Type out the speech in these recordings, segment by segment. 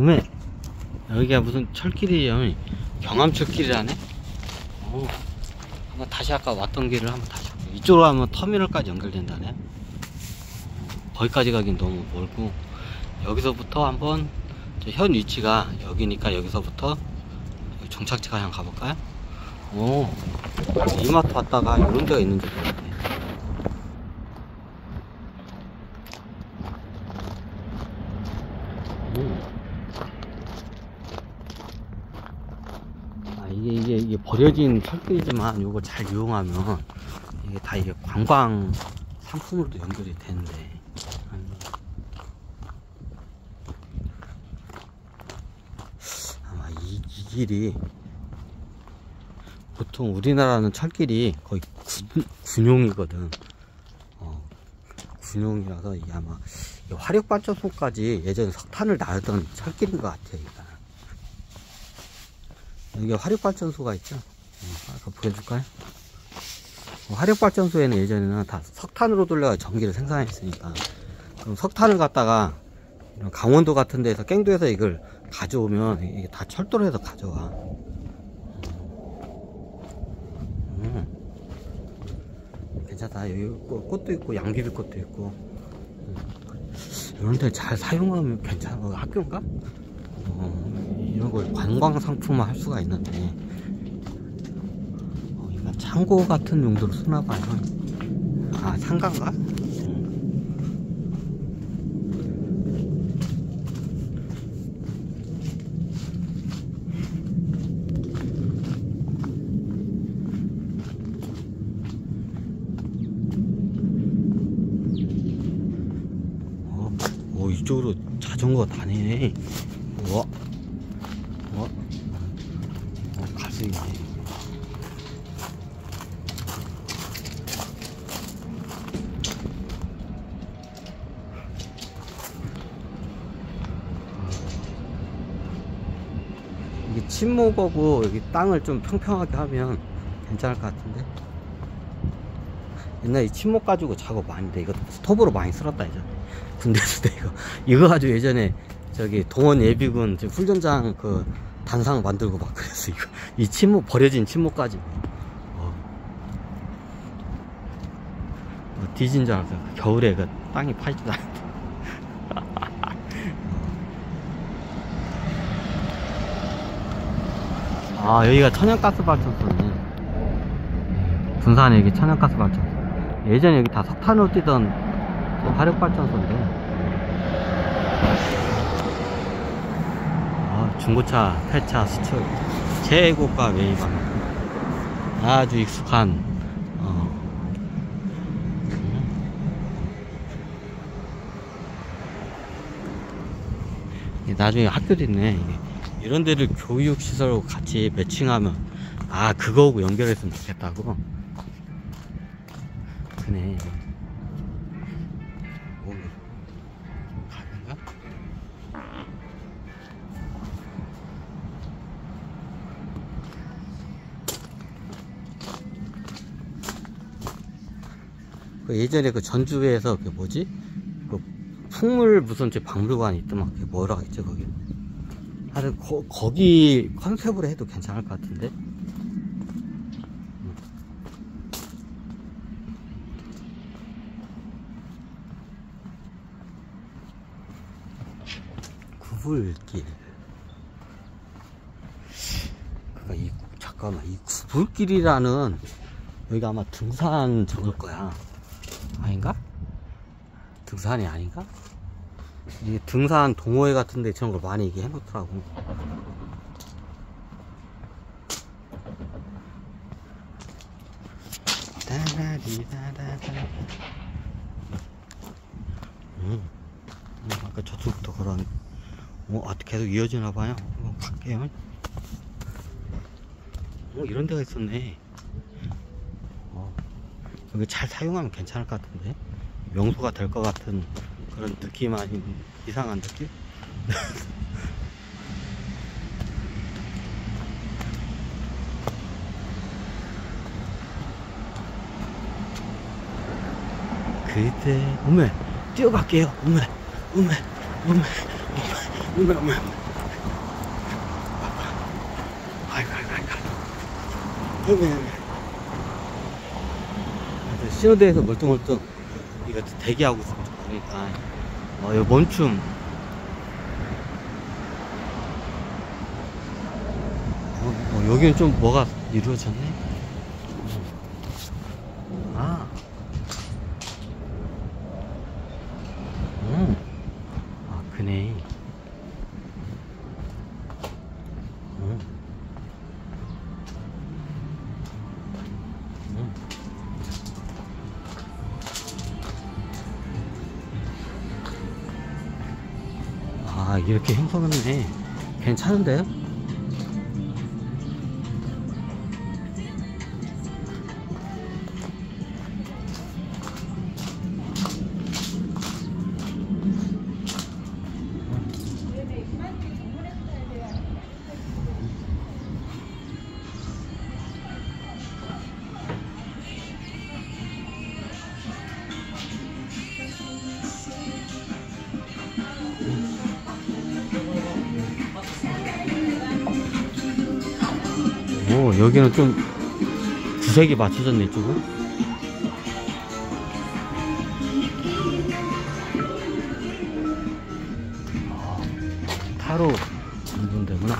어메 여기가 무슨 철길이에요 경암 철길이라네 어, 한번 다시 아까 왔던 길을 한번 다시. 이쪽으로 가면 터미널까지 연결된다네 거기까지 가긴 너무 멀고 여기서부터 한번 저현 위치가 여기니까 여기서부터 여기 정착지가 한번 가볼까요? 오 이마트 왔다가 이런 데가 있는 줄 알았네 오. 아, 이게, 이게, 이게 버려진 철길이지만 이거 잘 이용하면 이게 다 이게 관광 상품으로도 연결이 되는데. 아마 이, 이 길이 보통 우리나라는 철길이 거의 군, 군용이거든. 어, 군용이라서 이게 아마 이 화력 발전소까지 예전에 석탄을 나르던 철길인 것 같아요. 여기 화력발전소가 있죠. 어, 아까 보여줄까요? 어, 화력발전소에는 예전에는 다 석탄으로 돌려 전기를 생산했으니까 그럼 석탄을 갖다가 강원도 같은 데서 깽도에서 이걸 가져오면 이게 다 철도로 해서 가져와. 음. 괜찮다. 여기 꽃- 꽃도 있고 양귀비 꽃도 있고 음. 이런 데 잘 사용하면 괜찮아. 어, 학교인가? 어, 이런 걸 관광 상품화 할 수가 있는데 어, 이건 창고 같은 용도로 쓰나 봐요. 아 상가인가? 어, 오, 이쪽으로 자전거 다니네. 우와. 어, 가슴이. 이게 침목하고 여기 땅을 좀 평평하게 하면 괜찮을 것 같은데. 옛날에 이 침목 가지고 작업 많이 돼. 이거 스톱으로 많이 쓸었다, 예전에. 군대에서 때 이거. 이거 가지고 예전에 저기 동원 예비군 훈련장 그 단상 만들고 막 그랬어, 이거. 이 침목, 버려진 가지고. 어. 어, 뒤진 줄 알았어. 겨울에 그 땅이 파지도 않는데. 아, 여기가 천연가스 발전소네. 군산에 여기 천연가스 발전소. 예전에 여기 다 석탄으로 뛰던 저 화력발전소인데. 아, 중고차, 폐차, 수출. 최고가 외입하는 아주 익숙한, 어. 나중에 학교도 있네. 이게. 이런 데를 교육시설하고 같이 매칭하면, 아, 그거하고 연결했으면 좋겠다고. 그네. 오, 가는가? 그 예전에 그 전주에서 그 뭐지? 그 풍물 무슨 저 박물관이 있더만 그게 뭐라 했죠 거기? 하여튼 거, 거기 컨셉으로 해도 괜찮을 것 같은데? 구불길. 그니까 이, 잠깐만, 이 구불길이라는, 여기가 아마 등산 적을 거야. 아닌가? 등산이 아닌가? 이게 등산 동호회 같은데 저런 걸 많이 얘기해 놓더라고. 따라리라라라. 음. 음, 아까 저쪽부터 걸어왔는데 어, 아, 계속 이어지나 봐요. 한번 갈게요. 어, 이런 데가 있었네. 어, 여기 잘 사용하면 괜찮을 것 같은데. 명소가 될 것 같은 그런 느낌 아닌 이상한 느낌? 그때 오메 뛰어갈게요. 오메 오메 오메 오메 오메 오메. 아이고 아이고 아이고 오메. 신호대에서 멀뚱멀뚱 이거 대기하고 있습니다. 좋으니까 어, 이 멈춤. 어, 어, 여기는 좀 뭐가 이루어졌네 이렇게 행성했네 괜찮은데요? 여기는 좀 구색이 맞춰졌네 이쪽은 아, 타로 전분 되구나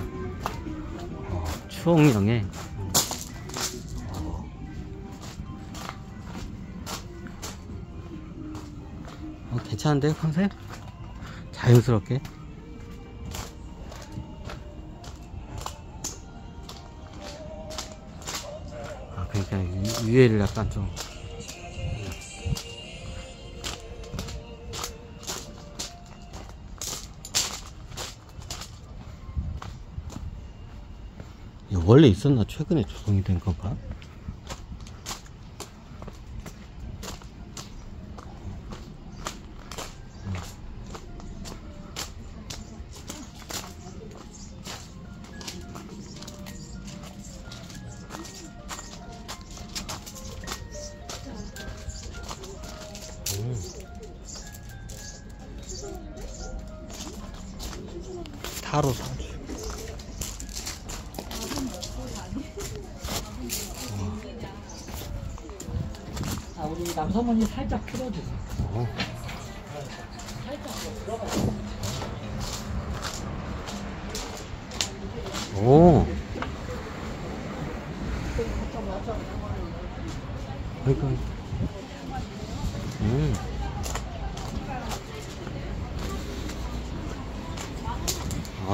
어, 추억령에 어. 어, 괜찮은데요 컨셉? 자연스럽게 위- 위에를 약간 좀 원래 있었나 최근에 조성이 된 건가? 4로 사. 아, 우리 남성분이 살짝 풀어주세요. 어. 살짝 들어가요. 오. 그러니까. 음.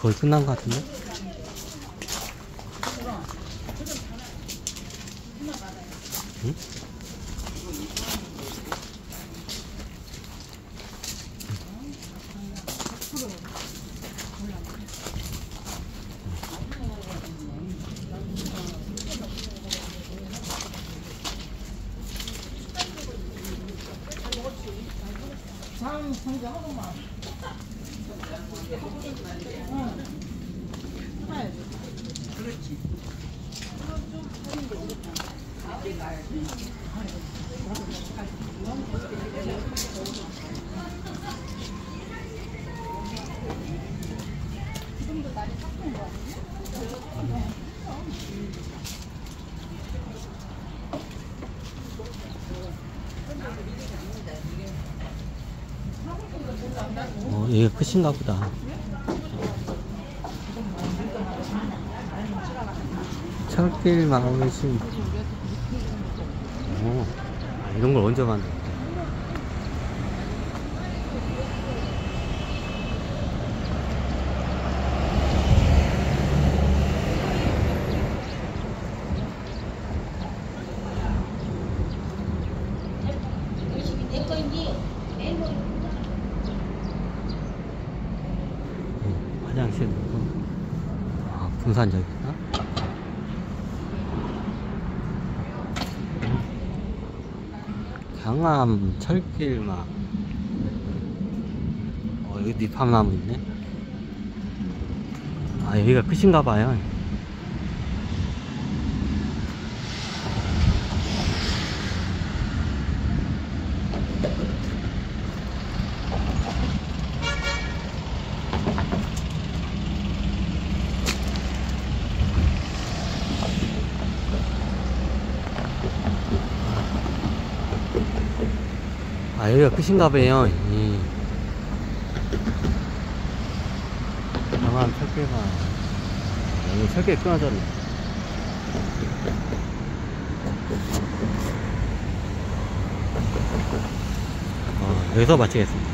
거의 끝난 것 같은데? 응? 참 성장하구만. 어, 얘 끝인가 보다. 철길 마을신 어, 아, 이런 걸 언제? 음, 화장실. 아, 분산적이 구나. 경암 철길 막. 어, 여기 잎함나무 있네. 아, 여기가 끝인가 봐요. 아, 여기가 끝인가 봐요. 이. 경암 철길막. 여기 철길 끊어졌네. 어, 여기서 마치겠습니다.